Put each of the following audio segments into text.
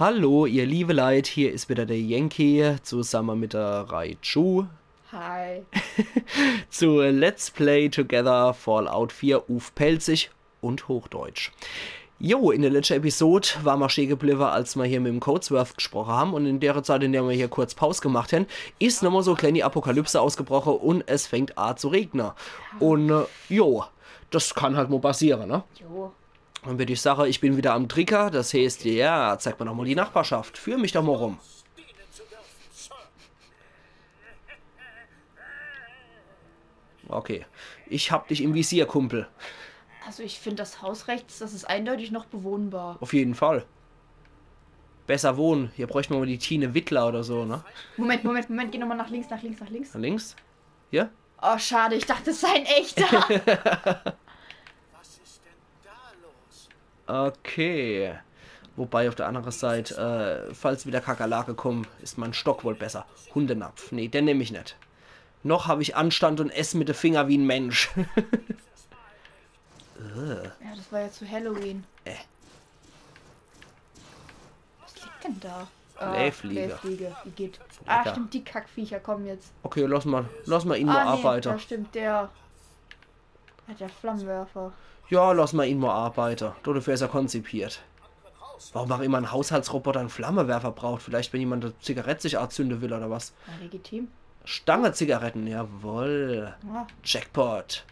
Hallo, ihr liebe Leid, hier ist wieder der Yankee zusammen mit der Raichu Hi. zu Let's Play Together Fallout 4 Uf Pelzig und Hochdeutsch. Jo, in der letzten Episode waren wir stehen geblieben, als wir hier mit dem Codesworth gesprochen haben und in der Zeit, in der wir hier kurz Pause gemacht haben, ist nochmal so eine kleine Apokalypse ausgebrochen und es fängt an zu regnen. Und äh, jo, das kann halt mal passieren, ne? Jo. Und würde ich sagen, ich bin wieder am Tricker, das heißt, ja, zeig mir doch mal die Nachbarschaft, führ mich doch mal rum. Okay, ich hab dich im Visier, Kumpel. Also ich finde das Haus rechts, das ist eindeutig noch bewohnbar. Auf jeden Fall. Besser wohnen. Hier bräuchten wir mal die Tine Wittler oder so, ne? Moment, Moment, Moment, geh nochmal nach links, nach links, nach links. Nach links? Hier? Oh, schade, ich dachte, es sei ein echter. Was ist denn da los? Okay. Wobei auf der anderen Seite, äh, falls wieder Kakerlake kommen, ist mein Stock wohl besser. Hundenapf. Nee, den nehme ich nicht. Noch habe ich Anstand und esse mit den Finger wie ein Mensch. ja, das war ja zu Halloween. Äh. Was liegt denn da? Blähfliege. Ah, Blähfliege. Geht. Ah, stimmt, die Kackviecher kommen jetzt. Okay, lass mal, lass mal ihn ah, nee, arbeiten. da stimmt, der... Hat der Flammenwerfer. Ja, lass mal ihn mal arbeiten. Dafür ist er konzipiert. Warum auch immer ein Haushaltsroboter einen Flammenwerfer braucht. Vielleicht, wenn jemand eine Zigarette sich anzünden will oder was. Ja, legitim. Stange Zigaretten, jawohl. Ah, Jackpot.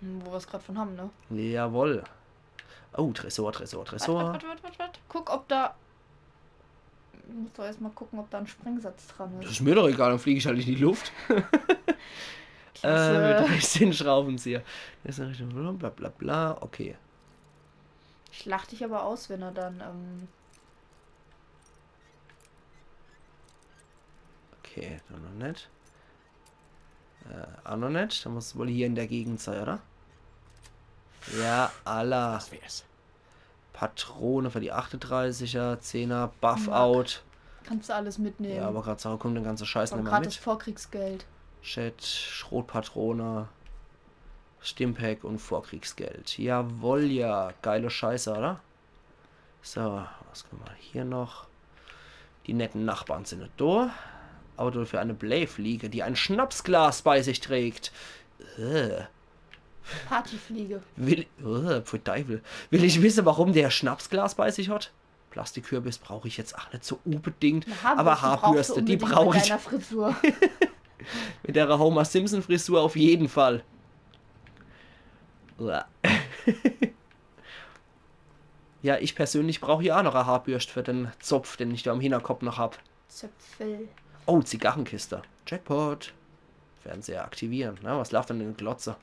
hm, wo wir es gerade von haben, ne? Jawohl. Oh, Tresor, Tresor, Tresor. warte, warte, warte, warte. Guck, ob da... Ich muss doch erstmal gucken, ob da ein Springsatz dran Das ist. ist mir doch egal, dann fliege ich halt in die Luft. Äh, Klasse. mit den Schraubenzieher. Das ist eine Richtung, bla bla bla. Okay. Ich lach dich aber aus, wenn er dann... Ähm, Okay, dann noch nicht. Äh, auch noch nicht. Dann muss es wohl hier in der Gegend sein, oder? Ja, Allah. Das wär's. Patrone für die 38er, 10er, Buff Mark. out. kannst du alles mitnehmen. Ja, aber gerade sagen, kommt den ganzen Scheiß nicht mehr mit. Vorkriegsgeld. Chat, Schrotpatrone, Stimpack und Vorkriegsgeld. Jawohl, ja. Geile Scheiße, oder? So, was können wir hier noch? Die netten Nachbarn sind nicht da. Auto für eine Blähfliege, die ein Schnapsglas bei sich trägt. Äh, Partyfliege. will, äh, für Teufel. Will ich wissen, warum der Schnapsglas bei sich hat? Plastikkürbis brauche ich jetzt auch nicht so unbedingt. Eine aber Haarbürste, die brauche ich. Frisur. Mit der Homer Simpson Frisur auf jeden Fall. Ja, ich persönlich brauche hier auch noch eine Haarbürste für den Zopf, den ich da am Hinterkopf noch habe. Zöpfel. Oh, Zigarrenkiste. Jackpot. Fernseher aktivieren. Na, was läuft denn in der Glotze?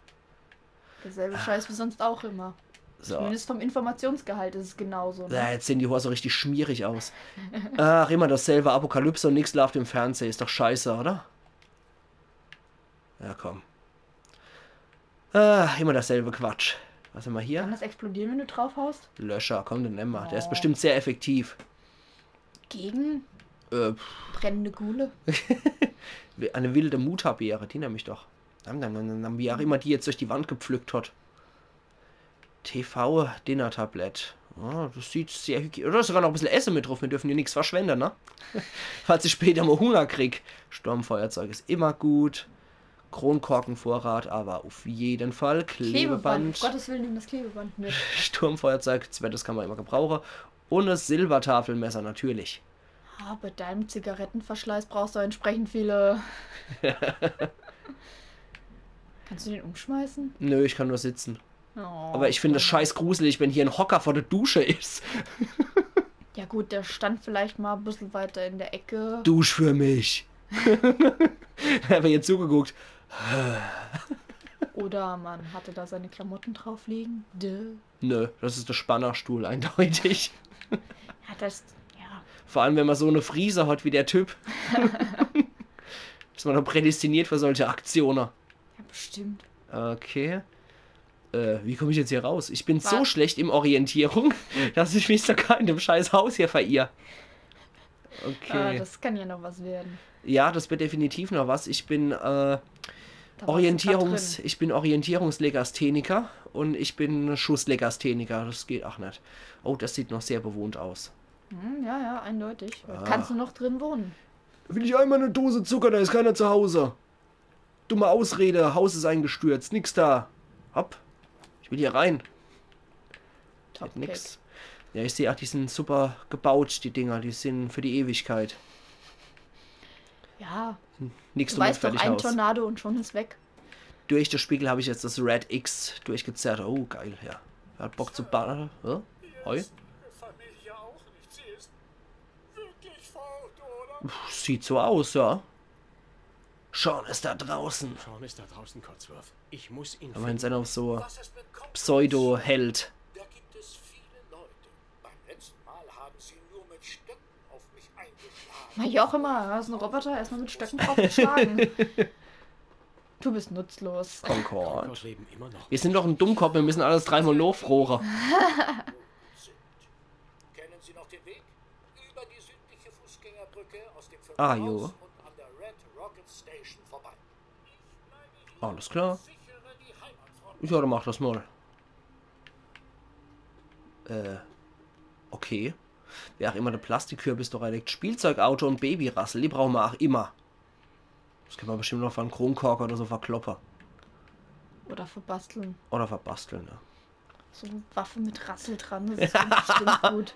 Derselbe Scheiß wie sonst auch immer. So. Zumindest vom Informationsgehalt ist es genauso. Ja, Ne? jetzt sehen die Haare so richtig schmierig aus. Ach, immer dasselbe Apokalypse und nichts läuft im Fernsehen. Ist doch scheiße, oder? Ja, komm. Ah, immer dasselbe Quatsch. Was haben wir hier? Kann das explodieren, wenn du draufhaust? Löscher, komm, den nehmen wir. Der ist Oh. bestimmt sehr effektiv. Gegen Äh, brennende Gule? eine wilde Mutterbeere, die nehme ich doch. Dann, dann, dann, dann, wie auch immer die jetzt durch die Wand gepflückt hat. TV-Dinner-Tablett. Oh, das sieht sehr hygienisch. Oder ist sogar noch ein bisschen Essen mit drauf. Wir dürfen hier nichts verschwenden, ne? Falls ich später mal Hunger krieg. Sturmfeuerzeug ist immer gut. Kronkorkenvorrat, aber auf jeden Fall. Klebeband. Um Gottes Willen, nimm das Klebeband mit. Sturmfeuerzeug, das kann man immer gebrauchen. Und das Silbertafelmesser natürlich. Ah, bei deinem Zigarettenverschleiß brauchst du entsprechend viele. Kannst du den umschmeißen? Nö, ich kann nur sitzen. Oh, Aber ich finde es scheiß gruselig, wenn hier ein Hocker vor der Dusche ist. Ja gut, der stand vielleicht mal ein bisschen weiter in der Ecke. Dusch für mich. Habe hier zugeguckt. Oder man hatte da seine Klamotten drauf liegen. Duh. Nö, das ist der Spannerstuhl, eindeutig. Ja, das. Ja. Vor allem, wenn man so eine Friese hat wie der Typ. ist man doch prädestiniert für solche Aktionen. Ja, bestimmt. Okay. Äh, wie komme ich jetzt hier raus? Ich bin so Was? schlecht im Orientierung, dass ich mich sogar in dem scheiß Haus hier verirr. Ah, Okay. das kann ja noch was werden. ja, das wird definitiv noch was. Ich bin äh, Orientierungs, ich bin Orientierungslegastheniker und ich bin Schusslegastheniker. Das geht auch nicht. Oh, das sieht noch sehr bewohnt aus. Hm, ja, ja, eindeutig. Ah. Kannst du noch drin wohnen? Da will ich einmal eine Dose Zucker, da ist keiner zu Hause. Dumme Ausrede, Haus ist eingestürzt, nix da. Hopp. Ich will hier rein. Top nix. Ja, ich sehe auch, die sind super gebaut, die Dinger. Die sind für die Ewigkeit. Ja, Nichts du ein weißt doch, ein Fertighaus. Tornado und schon ist weg. Durch den Spiegel habe ich jetzt das Red X durchgezerrt. Oh, geil, ja. Wer hat Bock zu baden? Ja? Oder? Sieht so aus, ja. Sean ist da draußen. Sean ist da draußen, Cotsworth. Ich muss ihn Aber in seiner so? Pseudo-Held. Da gibt es viele Leute. Beim letzten Mal haben sie nur mit Stöcken auf mich Na, ja auch immer. Da ist ein Roboter erstmal mit Stöcken draufgeschlagen. du bist nutzlos. Concord. Wir sind doch ein Dummkopf, wir müssen alles dreimal Lofrohre. sind. Kennen Sie noch den Weg? Über die südliche Fußgängerbrücke aus dem Ah, jo. und an der Red Rocket Station vorbei. Ich bleibe hier Alles klar. Ja, dann mach das mal. Äh, okay. Wer auch immer der Plastikkürbis doch erlegt. Spielzeugauto und Babyrassel, die brauchen wir auch immer. Das können wir bestimmt noch von Kronkorker oder so verkloppen. Oder verbasteln. Oder verbasteln, ja. So eine Waffe mit Rassel dran. Das ist bestimmt gut.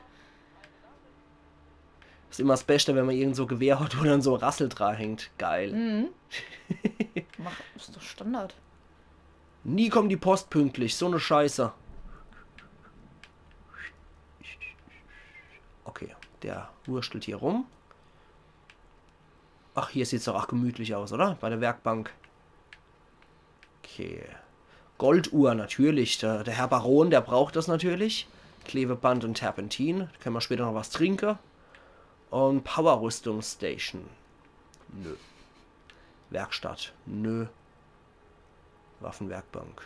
ist immer das Beste, wenn man irgend so Gewehr hat, wo dann so Rassel dran hängt. Geil. Mhm. Mach, ist doch Standard. Nie kommt die Post pünktlich. So eine Scheiße. Okay, der wurstelt hier rum. Ach, hier sieht es doch auch gemütlich aus, oder? Bei der Werkbank. Okay. Golduhr natürlich. Der, der Herr Baron, der braucht das natürlich. Klebeband und Terpentin. Da können wir später noch was trinken. Und Powerrüstungsstation. Nö. Werkstatt. Nö. Waffenwerkbank.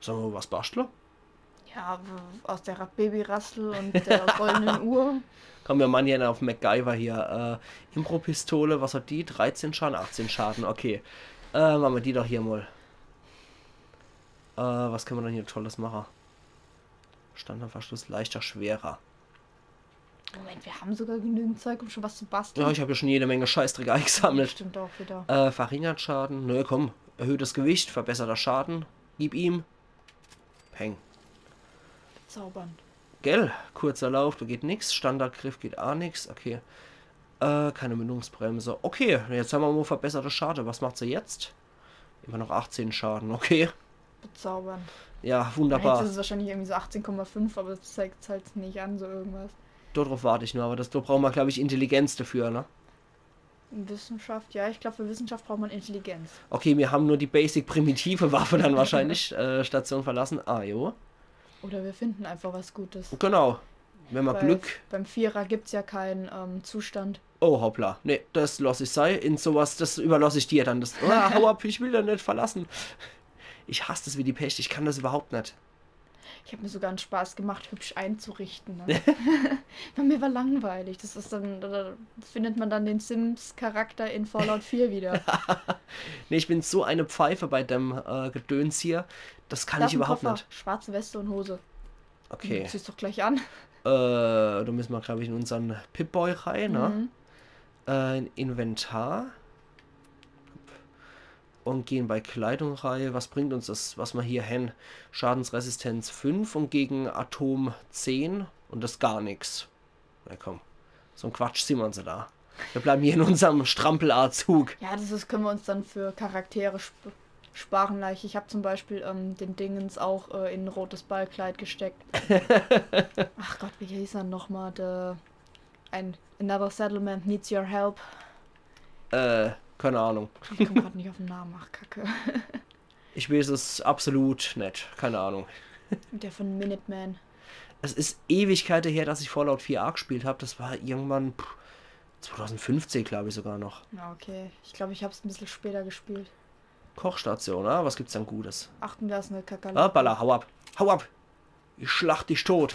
Sollen wir was basteln? Ja, aus der Babyrassel und der goldenen Uhr. Kommen wir mal hier auf MacGyver hier. Äh, Impro-Pistole, was hat die? 13 Schaden, 18 Schaden, okay. Äh, machen wir die doch hier mal. Äh, was können wir dann hier Tolles machen? Standardverschluss, leichter, schwerer. Moment, wir haben sogar genügend Zeug, um schon was zu basteln. Ja, ich habe ja schon jede Menge Scheißdreck eingesammelt. Stimmt auch wieder. Äh, verringert Schaden. Nö, komm. Erhöhtes Gewicht, verbesserter Schaden. Gib ihm. Peng. Zaubern. Gell, kurzer Lauf, da geht nichts. Standardgriff geht auch nichts. Okay. Äh, keine Mündungsbremse. Okay, jetzt haben wir mal verbesserte Schade. Was macht sie jetzt? Immer noch 18 Schaden. Okay. Bezaubern. Ja, wunderbar. ist es wahrscheinlich irgendwie so 18,5, aber das zeigt es halt nicht an, so irgendwas. Darauf warte ich nur, aber das da brauchen wir, glaube ich, Intelligenz dafür, ne? Wissenschaft, ja, ich glaube, für Wissenschaft braucht man Intelligenz. Okay, wir haben nur die basic primitive Waffe dann wahrscheinlich. äh, Station verlassen. Ah, jo. Oder wir finden einfach was Gutes. Genau. Wenn Weil Glück. Beim Vierer gibt es ja keinen ähm, Zustand. Oh, hoppla. Nee, das lasse ich sei. In sowas, das überlasse ich dir dann. Das, ah, hau ab, ich will da nicht verlassen. Ich hasse das wie die Pest. Ich kann das überhaupt nicht. Ich habe mir sogar einen Spaß gemacht, hübsch einzurichten. Ne? Weil mir war langweilig. Das ist dann, da da findet man dann den Sims-Charakter in Fallout 4 wieder. Nee, ich bin so eine Pfeife bei dem äh, Gedöns hier. Das kann ich überhaupt Koffer, nicht. Schwarze Weste und Hose. Okay. Zieh's doch gleich an. Äh, da müssen wir, glaube ich, in unseren Pip-Boy rein, ne? Mhm. Äh, in Inventar. Und gehen bei Kleidung rein. Was bringt uns das, was wir hier hin? Schadensresistenz 5 und gegen Atom 10 und das gar nichts. Na komm. So ein Quatsch sind wir uns da. Wir bleiben hier in unserem Strampelartzug. Ja, das ist, können wir uns dann für Charaktere sp sparen leicht. Ich habe zum Beispiel ähm, den Dingens auch äh, in ein rotes Ballkleid gesteckt. Ach Gott, wie hieß er nochmal? Ein Another Settlement needs your help. Äh, keine Ahnung. Ich komme gerade nicht auf den Namen. Ach, Kacke. Ich weiß es absolut nicht. Keine Ahnung. Der von Minuteman. Es ist Ewigkeiten her, dass ich Fallout 4a gespielt habe. Das war irgendwann pff, 2015, glaube ich sogar noch. Okay. Ich glaube, ich habe es ein bisschen später gespielt. Kochstation, ah, was gibt's denn Gutes? Achten wir, ist eine Ah, Kakerlake. Baller, hau ab. Hau ab. Ich schlacht dich tot.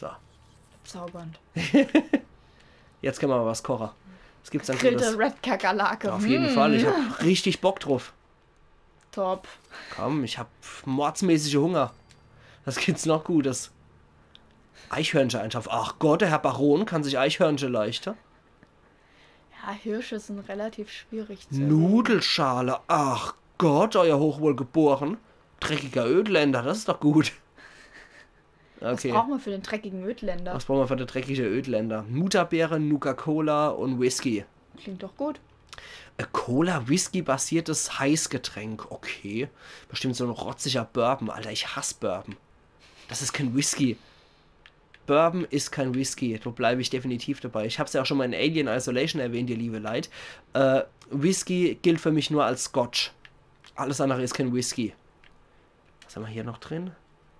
So, Zaubernd. jetzt können wir mal was kochen. Was gibt's denn Gutes? Grillte Red Kakerlake. Ja, auf jeden Mm, Fall, ich habe richtig Bock drauf. Top. Komm, ich habe mordsmäßige Hunger. Was gibt's noch Gutes? Eichhörnchen einschaffen. Ach Gott, der Herr Baron kann sich Eichhörnchen leichter. Ja, Hirsche sind relativ schwierig zu. Nudelschale. Ach Gott, euer Hochwohlgeboren. Dreckiger Ödländer, das ist doch gut. Was Okay. braucht man für den dreckigen Ödländer? Was brauchen wir für den dreckigen Ödländer? Mutterbeere, Nuka-Cola und Whisky. Klingt doch gut. Äh, Cola-Whisky-basiertes Heißgetränk. Okay. Bestimmt so ein rotziger Bourbon. Alter, ich hasse Bourbon. Das ist kein Whisky. Bourbon ist kein Whisky. Da bleibe ich definitiv dabei. Ich habe es ja auch schon mal in Alien Isolation erwähnt, ihr liebe Leid. Äh, Whisky gilt für mich nur als Scotch. Alles andere ist kein Whisky. Was haben wir hier noch drin?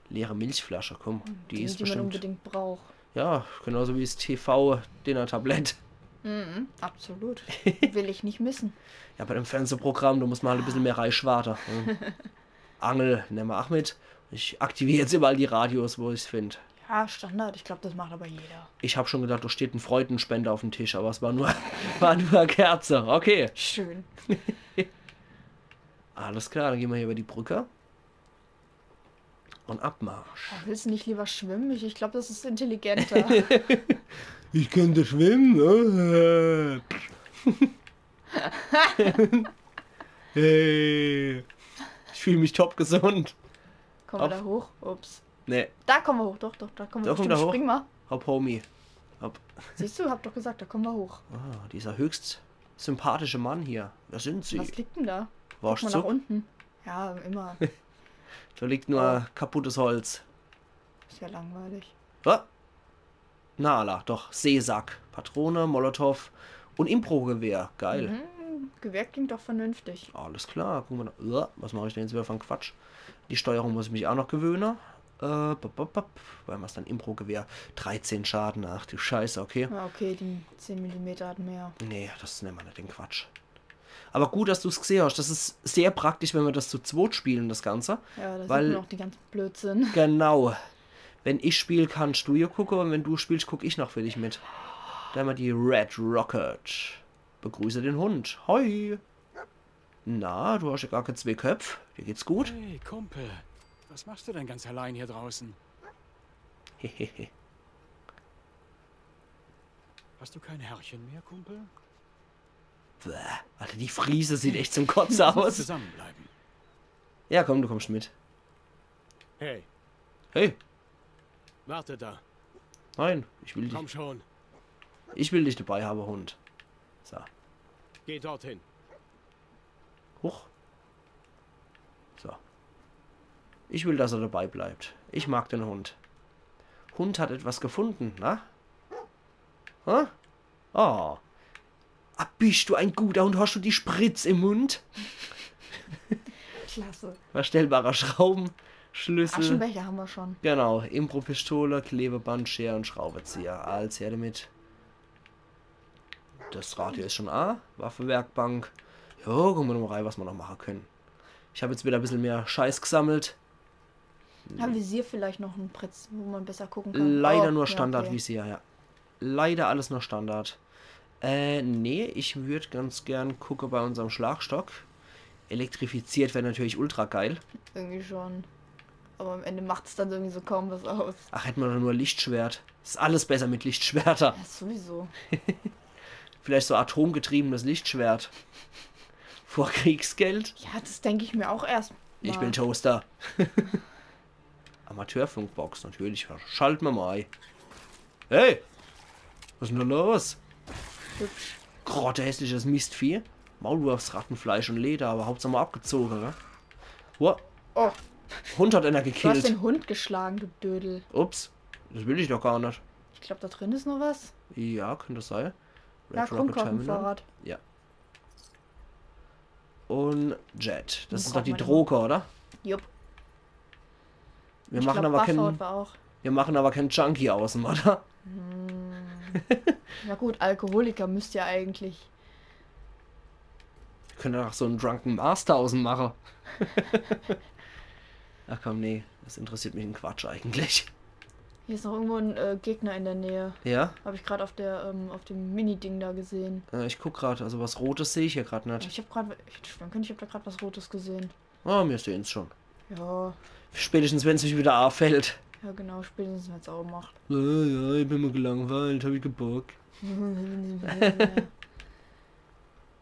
Leere Milchflasche, komm. Die, Die, ist die man bestimmt. unbedingt braucht. Ja, genauso wie das TV-Dinner-Tablett. Mhm, absolut. Will ich nicht missen. Ja, bei dem Fernsehprogramm, da muss man halt ein bisschen mehr Reichweite. Ne? Angel, nehmen wir Ahmed. Ich aktiviere jetzt überall die Radios, wo ich es finde. Ja, Standard. Ich glaube, das macht aber jeder. Ich habe schon gedacht, da steht ein Freudenspender auf dem Tisch, aber es war nur, war nur eine Kerze. Okay, Schön. Alles klar, dann gehen wir hier über die Brücke. Und Abmarsch. Oh, willst du nicht lieber schwimmen? Ich, ich glaube, das ist intelligenter. Ich könnte schwimmen. hey. Ich fühle mich top gesund. Kommen wir da hoch? Ups. Nee, Da kommen wir hoch. Doch, doch, da kommen wir Da wir hoch. Spring mal. hopp Homie. Hopp. Siehst du, hab doch gesagt, da kommen wir hoch. Ah, dieser höchst sympathische Mann hier. Wer sind Sie? Was liegt denn da? Warst Guck mal nach du? unten. Ja, immer. Da liegt nur kaputtes Holz. Ist ja langweilig. Ah. Nala, doch. Seesack. Patrone, Molotow und Impro-Gewehr. Geil. Hm, Gewehr klingt doch vernünftig. Alles klar. Gucken wir noch. Uah, Was mache ich denn jetzt wieder von Quatsch? Die Steuerung muss ich mich auch noch gewöhnen. Äh, bop, bop, bop. Weil was dann Impro-Gewehr. 13 Schaden. Ach du Scheiße, okay. Ja, okay, die 10 mm hat mehr. Nee, das nennen wir nicht den Quatsch. Aber gut, dass du es gesehen hast. Das ist sehr praktisch, wenn wir das zu zweit spielen, das Ganze. Ja, da Weil- sieht man auch die ganzen Blödsinn. Genau. Wenn ich spiele, kannst du hier gucken und wenn du spielst, gucke ich noch für dich mit. Da haben wir die Red Rocket. Begrüße den Hund. Hoi. Na, du hast ja gar keine zwei Köpfe. Dir geht's gut? Hey, Kumpel. Was machst du denn ganz allein hier draußen? Hehehe. Hast du kein Herrchen mehr, Kumpel? Bäh, Alter, die Friese sieht echt zum uns aus. zusammenbleiben. Ja, komm, du kommst mit. Hey, Hey, warte da. nein, ich will dich, Komm schon. ich will dich dabei haben, Hund. So, Geh dorthin. hoch. So. Ich will, dass er dabei bleibt. Ich mag den Hund. Hund hat etwas gefunden, na? Hä? Oh. Ah, bist du ein guter Hund? Hast du die Spritz im Mund? Klasse. Verstellbarer Schraubenschlüssel. Aschenbecher haben wir schon. Genau, Impro-Pistole, Klebeband, Schere und Schraubenzieher. Als her damit. Das Rad hier ist schon A. Waffenwerkbank. Jo, gucken wir noch mal rein, was wir noch machen können. Ich habe jetzt wieder ein bisschen mehr Scheiß gesammelt. Haben Visier vielleicht noch ein Pritz, wo man besser gucken kann? Leider Oh, nur ja, Standard okay. Ja. Leider alles nur Standard. Äh, nee, ich würde ganz gern gucken bei unserem Schlagstock. Elektrifiziert wäre natürlich ultra geil. Irgendwie schon. Aber am Ende macht es dann irgendwie so kaum was aus. Ach, hätten wir doch nur Lichtschwert. Ist alles besser mit Lichtschwerter. Ja, sowieso. Vielleicht so atomgetriebenes Lichtschwert. Vor Kriegsgeld. Ja, das denke ich mir auch erst. Ich mal. bin Toaster. Amateurfunkbox, natürlich. Schalten wir mal. Hey! Was ist denn da los? Hübsch. Grotte hässliches Mistvieh. Maulwurfsrattenfleisch und Leder, aber hauptsächlich mal abgezogen, ne? Wow. Oh, Hund hat einer du hast gekillt. den Hund geschlagen, du Dödel. Ups. Das will ich doch gar nicht. Ich glaube, da drin ist noch was. Ja, könnte sein. Ja, komm, komm, ein Fahrrad. Ja. Und Jet. Das Den ist doch die. Droge, oder? Jupp. Wir Ich machen glaub, aber keinen. Wir machen aber keinen Junkie außen, oder? Ja gut, Alkoholiker müsst ihr eigentlich. Wir können doch so einen Drunken Master außen machen. Ach komm, nee. Das interessiert mich ein Quatsch eigentlich. Hier ist noch irgendwo ein äh, Gegner in der Nähe. Ja? Habe ich gerade auf der ähm, auf dem Mini-Ding da gesehen. Äh, ich guck gerade. Also was Rotes sehe ich hier gerade nicht. Ich habe gerade, ich schwören könnte, ich habe da gerade was Rotes gesehen. Oh, wir sehen es schon. Ja, Spätestens, wenn es mich wieder auffällt. Ja, genau, spätestens wenn es auch macht. Ja, ja, ich bin mal gelangweilt, hab ich Bock.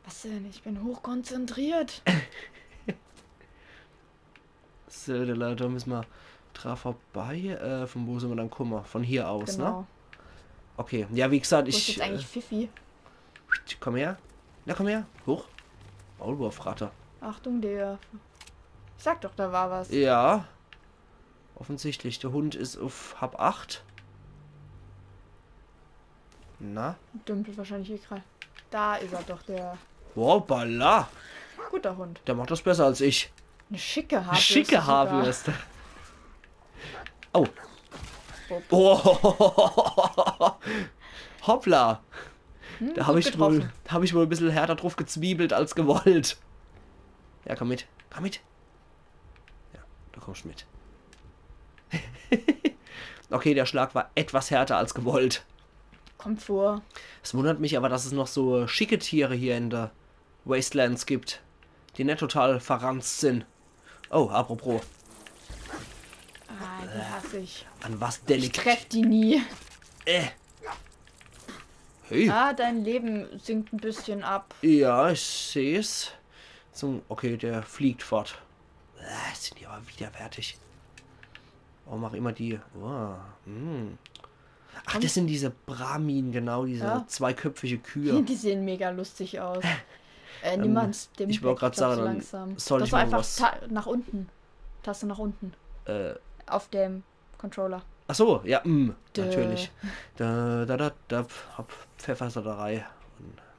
Was denn? Ich bin hochkonzentriert. So, der Leiter müssen wir dran vorbei. Äh, von wo sind wir dann kommen? Von hier aus, ne? Genau. Okay. Ja, wie gesagt, Wo ist ich. jetzt eigentlich Fifi? Äh, komm her. Na, komm her. Hoch. Maulwurfratter. Achtung, der. Ich sag doch, da war was. Ja. Offensichtlich. Der Hund ist auf Hab 8. Na? Dümpelt wahrscheinlich hier gerade. Da ist er doch, der Hoppala. guter Hund. Der macht das besser als ich. Eine schicke Eine Haarwürste. schicke. Haarwürste. Oh. Oh. Hoppla. Hm, Da habe ich, wohl, getroffen. da hab ich wohl ein bisschen härter drauf gezwiebelt als gewollt. Ja, komm mit. Komm mit. Ja, du kommst mit. okay, der Schlag war etwas härter als gewollt. Kommt vor. Es wundert mich aber, dass es noch so schicke Tiere hier in der Wastelands gibt, die nicht total verranzt sind. Oh, apropos, Ah, die hasse ich. an was Ich delik... treff die nie. Äh. Hey. Ah, dein Leben sinkt ein bisschen ab. Ja, ich sehe es. So, okay, der fliegt fort. Äh, sind die aber widerwärtig. Oh, mach immer die. Oh. Ach, das sind diese Brahmin, genau, diese Ja. zweiköpfige Kühe. Die sehen mega lustig aus. Äh, mal ins Dim ich wollte so sagen, langsam. soll das ich war mal einfach was- nach unten. Taste nach unten. Äh, Auf dem Controller. ach so, ja, mm, natürlich. Da, da, da, da, hab.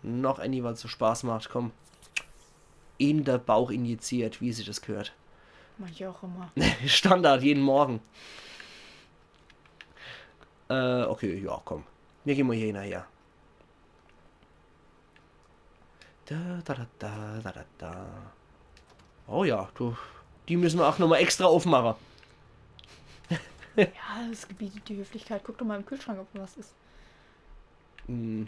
Und noch Annie, weil es so Spaß macht, komm. In der Bauch injiziert, wie sie das gehört. Mach ich auch immer. Standard, jeden Morgen. Äh, okay, ja, komm. Wir gehen mal hier hinterher. Da, da, da, da, da, da. Oh ja, du, die müssen wir auch nochmal extra aufmachen. Ja, das gebietet die Höflichkeit. Guck doch mal im Kühlschrank, ob was ist. Hm.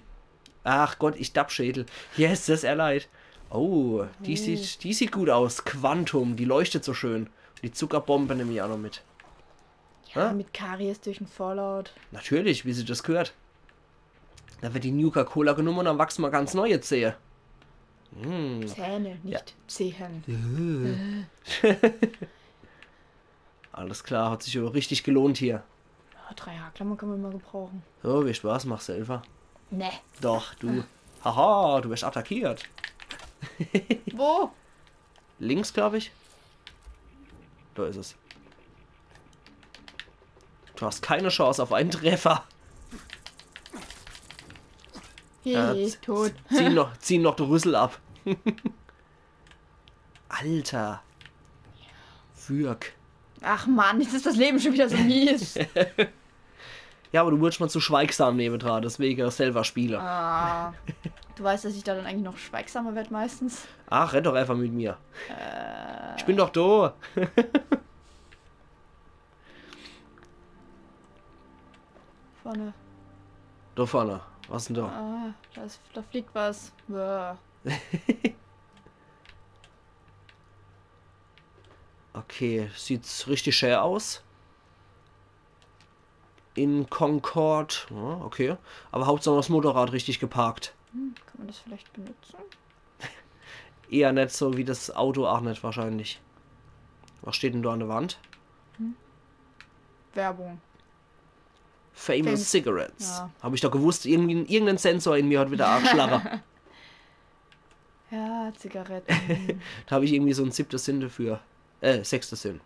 Ach Gott, ich Dappschädel. Yes, das er leid. Oh, die. Sieht, die sieht gut aus. Quantum, die leuchtet so schön. Die Zuckerbombe nehme ich auch noch mit. Ja, Hä? mit Karies durch den Fallout. Natürlich, wie sie das gehört. Da wird die Nuka Cola genommen und dann wachsen mal ganz neue Zehe. Mm. Zähne, nicht Zehen. Alles klar, hat sich aber richtig gelohnt hier. Ja, drei Haarklammern kann man mal gebrauchen. So, wie Spaß machst du, Elfer. Ne. Doch, du. Haha, du wirst attackiert. Wo? Links, glaube ich. Da ist es. Du hast keine Chance auf einen Treffer. Ja, Hehe, z- tot. Zieh noch, zieh noch den Rüssel ab. Alter. Würg. Ach man, jetzt ist das Leben schon wieder so mies. Ja, aber du wurdest mal zu schweigsam nebendran, deswegen selber Spieler. ah, du weißt, dass ich da dann eigentlich noch schweigsamer werde meistens. Ach, renn doch einfach mit mir. Äh, Ich bin doch da. vorne. Da vorne. Was denn da? Ah, da, ist, da fliegt was. Okay, sieht's richtig schön aus. In Concord. Ja, okay. Aber Hauptsache das Motorrad richtig geparkt. Hm, kann man das vielleicht benutzen? Eher nicht so wie das Auto auch nicht wahrscheinlich. Was steht denn da an der Wand? Werbung. Famous Famous- Cigarettes. ja. Habe ich doch gewusst, irgendwie, irgendein Sensor in mir hat wieder Arschlager. Ja, Zigaretten. da habe ich irgendwie so ein siebtes Sinn dafür. Äh, sechstes Sinn.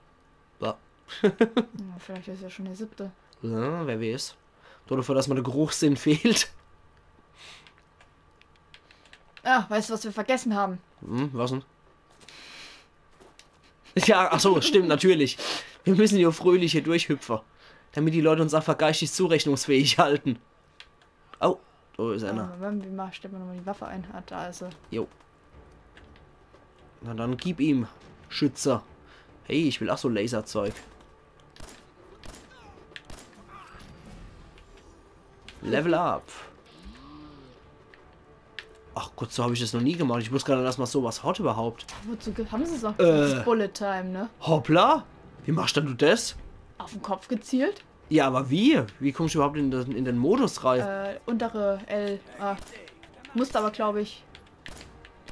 Ja. Ja, vielleicht ist ja schon der siebte. Ja, wer weiß. Oder dafür, dass mir der Geruchssinn fehlt. Ah, weißt du, was wir vergessen haben? Hm, was denn? Ja, ach so, stimmt, natürlich. Wir müssen hier fröhlich hier durchhüpfen. Damit die Leute uns einfach geistig zurechnungsfähig halten. Oh, da ist einer. Ah, Wie mal, stellt man nochmal die Waffe ein? Ah, da ist er. Jo. Na dann gib ihm, Schützer. Hey, ich will auch so Laserzeug. Level up. Ach Gott, so habe ich das noch nie gemacht. Ich wusste gar nicht, dass man sowas hat überhaupt. Wozu haben sie es noch? Äh. Das ist Bullet Time, ne? Hoppla? Wie machst denn du das? Auf den Kopf gezielt? Ja, aber wie? Wie kommst du überhaupt in den, in den Modus rein? Äh, untere L. Ah. Musste aber, glaube ich.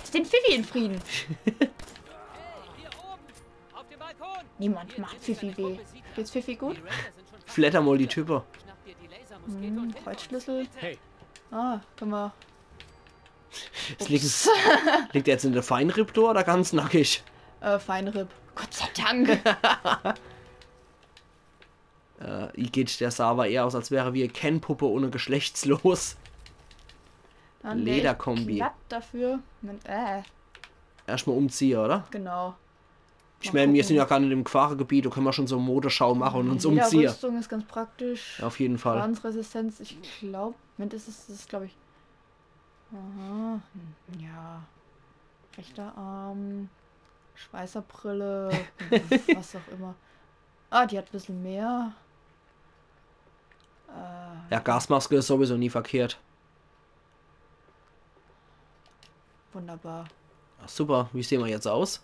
Ist den Fifi in Frieden? Niemand macht Fifi weh. Geht's Fifi gut? Flatter mal die Typen. Hm, Kreuzschlüssel. Hey, Ah, können wir. Es liegt, liegt er jetzt in der Feinripp oder ganz nackig? Äh, Feinripp. Gott sei Dank. Äh, geht der Sava eher aus, als wäre wie eine Ken-Puppe ohne geschlechtslos. Dann Lederkombi. Glatt dafür. Äh, Erstmal umziehen, oder? genau. Ich meine, wir sind ja gar nicht im Gefahrengebiet, da können wir schon so eine Modeschau machen und uns umziehen. Lederrüstung ist ganz praktisch. Auf jeden Fall. Brandresistenz, ich glaube. Moment, ist es, ist glaube ich. Aha. Ja. Rechter Arm. Schweißerbrille. was auch immer. Ah, die hat ein bisschen mehr. Äh, Ja, Gasmaske ist sowieso nie verkehrt. wunderbar. Ach, super, wie sehen wir jetzt aus?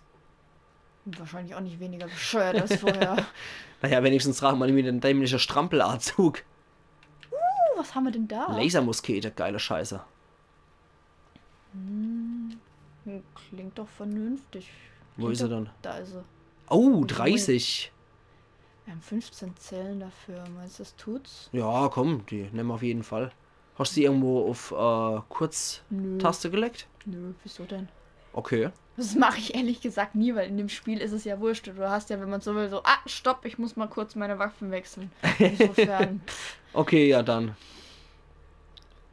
Wahrscheinlich auch nicht weniger bescheuert als vorher. Naja, wenigstens tragen wir nicht den dämlichen Strampelanzug. Oh, was haben wir denn da? Lasermuskete, geile Scheiße. Hm, Klingt doch vernünftig. Wo Klingt ist er doch- dann? Da ist er. Oh, 30. Wir haben 15 Zellen dafür. Meinst du, das tut's? Ja, komm, die nehmen wir auf jeden Fall. Hast du die irgendwo auf äh, Kurztaste geleckt? Nö, wieso denn? Okay. Das mache ich ehrlich gesagt nie, weil in dem Spiel ist es ja wurscht. Du hast ja, wenn man so will, so, ah, stopp, ich muss mal kurz meine Waffen wechseln. Insofern, Okay, ja dann.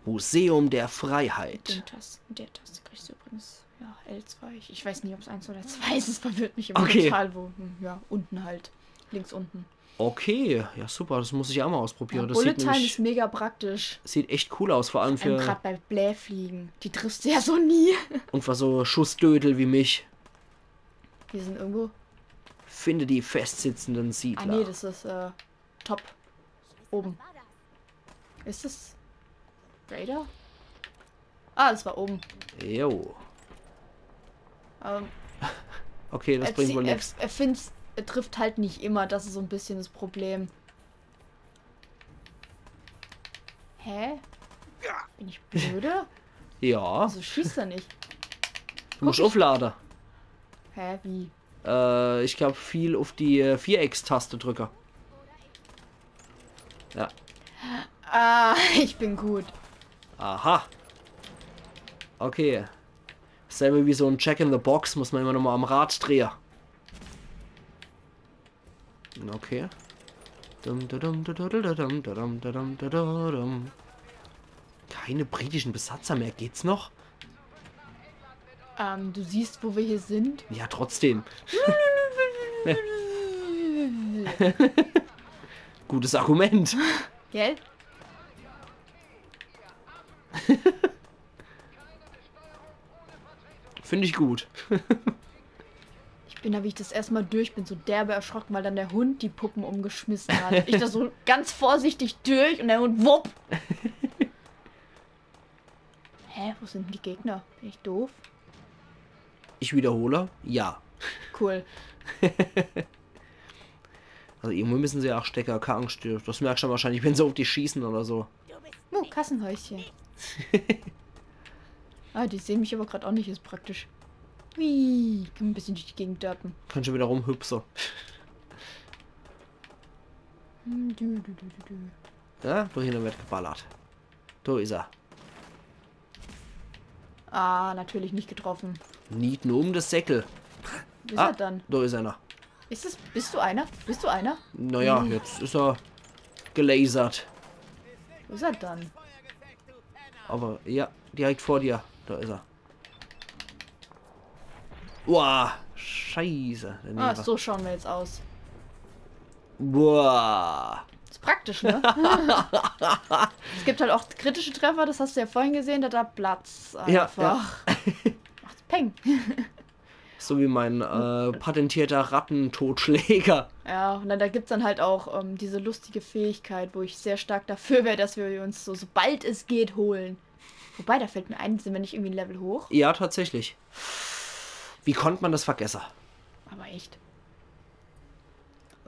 Museum der Freiheit. den Taste, der Taste kriegst du übrigens, ja, L2. Ich, ich weiß nicht, ob es 1 oder 2 ist, es verwirrt mich immer Okay. total, wo, hm, ja, unten halt. Links unten. Okay, ja super, das muss ich auch mal ausprobieren. Ja, das sieht, Bullet Time nämlich, ist mega praktisch. sieht echt cool aus, vor allem für Gerade bei Blähfliegen. Die triffst du ja so nie. und für so Schussdödel wie mich. Wir sind irgendwo. Finde die festsitzenden Ah Siedler. nee, das ist äh, top. Oben. Ist es Raider? Ah, das war oben. Jo. Ähm, Okay, das er, bringt wohl er, nichts. er, find's, er trifft halt nicht immer, das ist so ein bisschen das Problem. Hä? Bin ich blöde? Ja, Also schießt er nicht. du musst ich- aufladen. Hä, wie? Äh, ich glaube viel auf die äh, Viereckstaste drücken. Ja. Ah, ich bin gut. Aha. Okay. Selber wie so ein Check in the Box muss man immer noch mal am Rad drehen. Dum. Keine britischen Besatzer mehr. Geht's noch? Ähm, du siehst, wo wir hier sind. Ja, trotzdem. Gutes Argument. Gell? Finde ich gut. Ich bin da, wie ich das erstmal durch bin, so derbe erschrocken, weil dann der Hund die Puppen umgeschmissen hat. Ich da so ganz vorsichtig durch und der Hund wupp. Hä, wo sind denn die Gegner? Bin ich doof? Ich wiederhole. Ja. Cool. Also irgendwo müssen sie auch Stecker Angst. Das merkst du wahrscheinlich, wenn sie auf die schießen oder so. Oh, Kassenhäuschen. ah, die sehen mich aber gerade auch nicht, ist praktisch. Wie? Ein bisschen durch die Gegend dörpen. Kann schon wieder rumhüpsen. Hm, da hinten wird geballert. Da ist er. Ah, natürlich nicht getroffen. Niet nur um das Säckel. Wo ist Ah. er dann? Da ist einer. Ist es. Bist du einer? Bist du einer? Naja, Hm. jetzt ist er gelasert. Wo ist er dann? Aber ja, direkt vor dir. Da ist er. Boah, scheiße. Ah, so schauen wir jetzt aus. Boah. Ist praktisch, ne? es gibt halt auch kritische Treffer, das hast du ja vorhin gesehen, da da Platz Ja, einfach. Macht's Peng. So wie mein äh, patentierter Rattentotschläger. Ja, und dann da gibt's dann halt auch ähm, diese lustige Fähigkeit, wo ich sehr stark dafür wäre, dass wir uns so, sobald es geht, holen. Wobei, da fällt mir ein, sind wir nicht irgendwie ein Level hoch? Ja, tatsächlich. Wie konnte man das vergessen? Aber echt.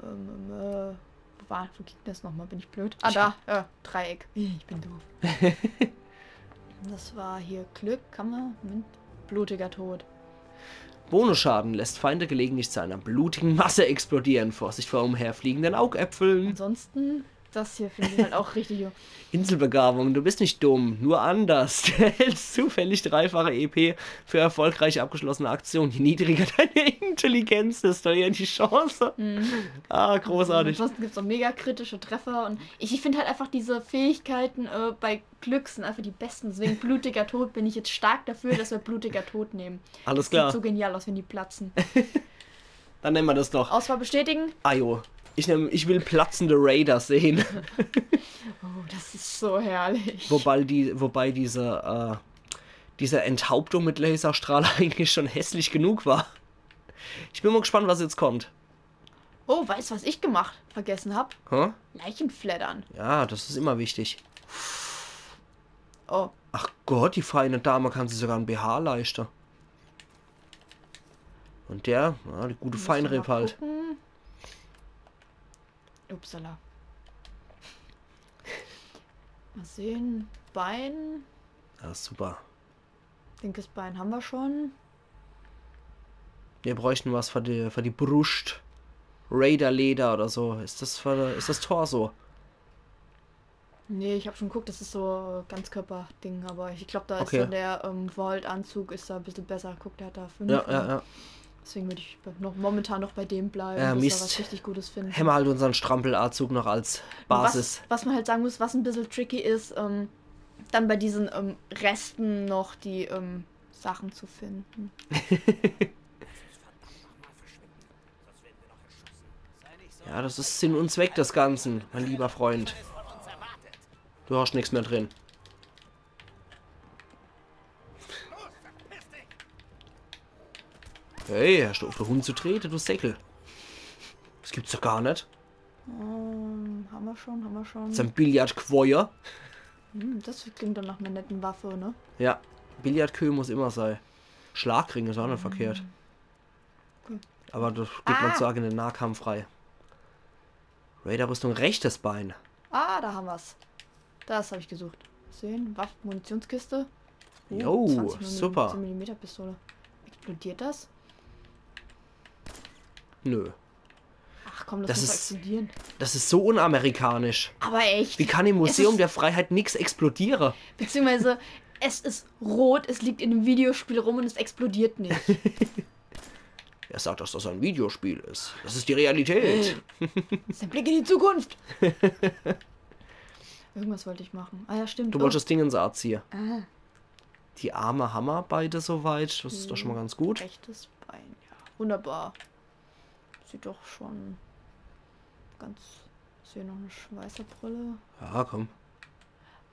Ähm, ähm, äh, wo war, wo ging das nochmal? Bin ich blöd? Ah, da, äh, Dreieck. Ich bin doof. das war hier Glück, Moment, blutiger Tod. Bonusschaden lässt Feinde gelegentlich zu einer blutigen Masse explodieren. Vorsicht vor umherfliegenden Augäpfeln. Ansonsten, das hier finde ich halt auch richtig. Inselbegabung, du bist nicht dumm, nur anders. Du erhältst zufällig dreifache EP für erfolgreich abgeschlossene Aktionen. Je niedriger deine Intelligenz, desto eher die Chance. Ah, großartig. Ansonsten gibt es auch mega kritische Treffer und ich, ich finde halt einfach diese Fähigkeiten äh, bei Glück sind einfach die besten. Deswegen blutiger Tod bin ich jetzt stark dafür, dass wir blutiger Tod nehmen. Alles Sieht klar. so genial aus, wenn die platzen. Dann nennen wir das doch. Auswahl bestätigen. Ayo. Ich, nehm, ich will platzende Raider sehen. Oh, das ist so herrlich. wobei, die, wobei diese, äh, diese Enthauptung mit Laserstrahl eigentlich schon hässlich genug war. Ich bin mal gespannt, was jetzt kommt. Oh, weißt du, was ich gemacht, vergessen habe? Hä? Leichen flattern. Ja, das ist immer wichtig. Oh, Ach Gott, die feine Dame kann sich sogar ein BH leisten. Und der, ja, die gute Feinripp halt. gucken. Upsala. Mal sehen. Bein. Ja, super. Linkes Bein haben wir schon. Wir bräuchten was für die, für die Brust. Raider-Leder oder so. Ist das, für, ist das Torso? Nee, ich habe schon geguckt, das ist so Ganzkörper-Ding, aber ich glaube, da Okay. ist so der ähm, Vault-Anzug ist da ein bisschen besser. Guck, der hat da fünf. Ja, ja, ja. Deswegen würde ich noch momentan noch bei dem bleiben, Ja, bis wir was richtig Gutes finden. Hämmer halt unseren Strampelanzug noch als Basis. Was, was man halt sagen muss, was ein bisschen tricky ist, ähm, dann bei diesen ähm, Resten noch die ähm, Sachen zu finden. Ja, das ist Sinn und Zweck des Ganzen, mein lieber Freund. Du hast nichts mehr drin. Hey, hast du auf den Hund zu treten, du Säckel? Das gibt's doch gar nicht. Ähm, haben wir schon, haben wir schon. Das ist ein Billardquoier. Hm, das klingt dann nach einer netten Waffe, ne? Ja, Billardkö muss immer sein. Schlagring ist auch nicht verkehrt. Gut. Aber das gibt man Ah. sagen in den Nahkampf frei. Raider-Rüstung rechtes Bein. Ah, da haben wir's. Das habe ich gesucht. Sehen, Waffen, Munitionskiste. Jo, 20 super. mm Pistole. Explodiert das? Nö. Ach komm, das, Das muss ist- explodieren. Das ist so unamerikanisch. Aber echt. Wie kann im Museum ist- der Freiheit nichts explodieren? Beziehungsweise, es ist rot, es liegt in einem Videospiel rum und es explodiert nicht. Er sagt, dass das ein Videospiel ist. Das ist die Realität. Das ist ein Blick in die Zukunft. Irgendwas wollte ich machen. Ah ja, stimmt. Du Oh. wolltest Dingens hier. Ah, Die Arme Hammer beide soweit. Das ist doch schon mal ganz gut. rechtes Bein, ja. Wunderbar. Sieht doch schon ganz... Ist hier noch eine Schweißerbrille? Ja, komm.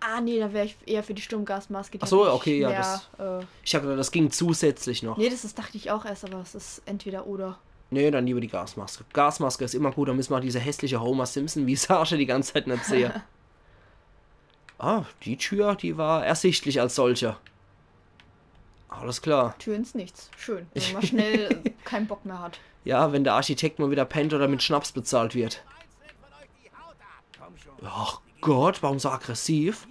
Ah, nee, da wäre ich eher für die Sturmgasmaske. die Ach so, okay, ja, mehr, äh, Ich habe das ging zusätzlich noch. Nee, das ist, dachte ich auch erst, aber es ist entweder oder. Nee, dann lieber die Gasmaske. Gasmaske ist immer gut, dann müssen wir diese hässliche Homer Simpson-Visage die ganze Zeit nicht sehen. ah, die Tür, die war ersichtlich als solche. Alles klar. Tür ins Nichts. Schön. Wenn man schnell keinen Bock mehr hat. Ja, wenn der Architekt mal wieder pennt oder mit Schnaps bezahlt wird. Ach Gott, warum so aggressiv?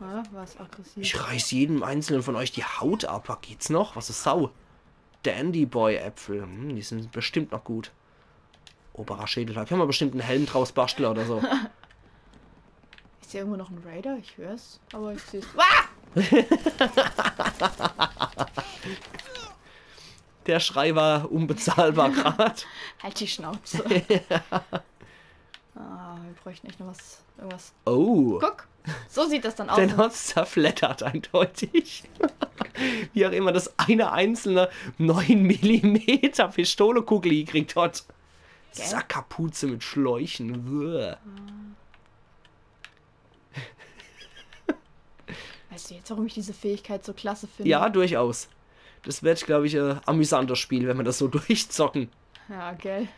Ja, was aggressiv. Ich reiß jedem einzelnen von euch die Haut ab. Was geht's noch? Was ist Sau? Dandy Boy Äpfel. Hm, die sind bestimmt noch gut. Oberer Schädel. Da können wir bestimmt einen Helm draus basteln oder so. Ist hier irgendwo noch ein Raider? Ich höre es, aber ich sehe es. Ah! Der Schrei war unbezahlbar gerade. Halt die Schnauze. ah, wir bräuchten echt noch was. Irgendwas. Oh. Guck, so sieht das dann aus. Der Notz zerflettert eindeutig. Wie auch immer das eine einzelne 9 mm Pistolekugel gekriegt hat. Gell? Sackkapuze mit Schläuchen. Uah. Weißt du jetzt, warum ich diese Fähigkeit so klasse finde? Ja, durchaus. Das wird, glaube ich, ein amüsantes Spiel, wenn wir das so durchzocken. Ja, gell.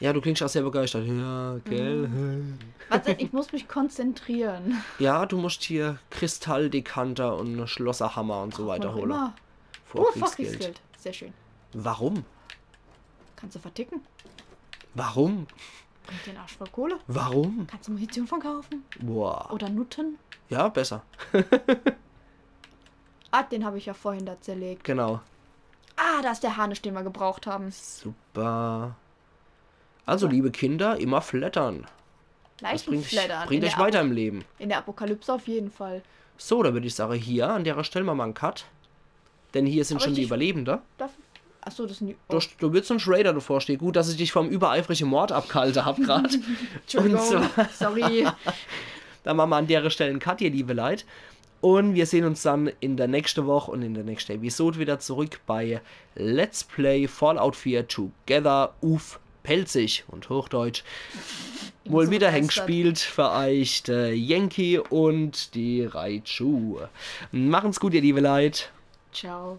Ja, du klingst auch sehr begeistert. Ja, gell. Mhm. Warte, ich muss mich konzentrieren. Ja, du musst hier Kristalldekanter und Schlosserhammer und so weiter holen. Vor Oh, Kriegsgeld. Sehr schön. Warum? Kannst du verticken? Warum? bringt den Arsch voll Kohle. Warum? Kannst du Munition verkaufen? Boah. Oder Nutten? Ja, besser. Ah, den habe ich ja vorhin da zerlegt. Genau. Ah, da ist der Harnisch, den wir gebraucht haben. Super. Also, liebe Kinder, immer flattern. Leicht bringt, flattern. bringt in, euch weiter im Leben. in der Apokalypse auf jeden Fall. So, da würde ich sagen, hier an der Stelle mal einen Cut. Denn hier sind Aber schon die ich- Überlebende. Darf... Achso, das ist ein... Du, du willst einen Schrader davor stehen. Gut, dass ich dich vom übereifrigen Mord abgehalten habe gerade. Entschuldigung, sorry. Dann machen wir an der Stelle einen Cut, ihr liebe Leid. Und wir sehen uns dann in der nächsten Woche und in der nächsten Episode wieder zurück bei Let's Play Fallout 4 Together Uf Pelzig und Hochdeutsch. Wohl so wieder gespielt für euch der Yankee und die Raichu. Machen's gut, ihr liebe Leid. Ciao.